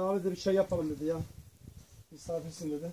Abi de bir şey yapalım dedi ya. Misafirsin dedi.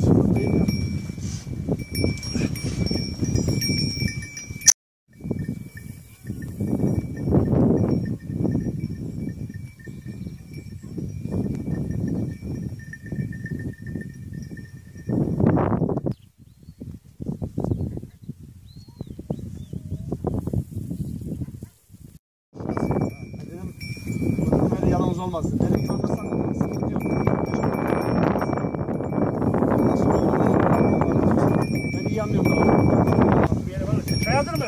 böyle yalanız olmaz. Benim kalmasam sıkıntı yok. Ben iyi anlıyorum da. Bir yere varır. Çay hazır mı?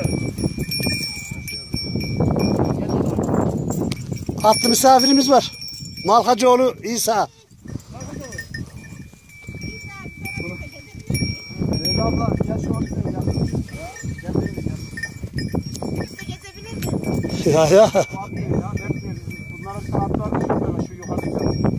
Atlı misafirimiz var. Malkacıoğlu İsa. Leyla abla gel şu an bize gel. Gel benimle gel. Ya ya. Bu atlayın Onların taraftarı şu yukarıdaki.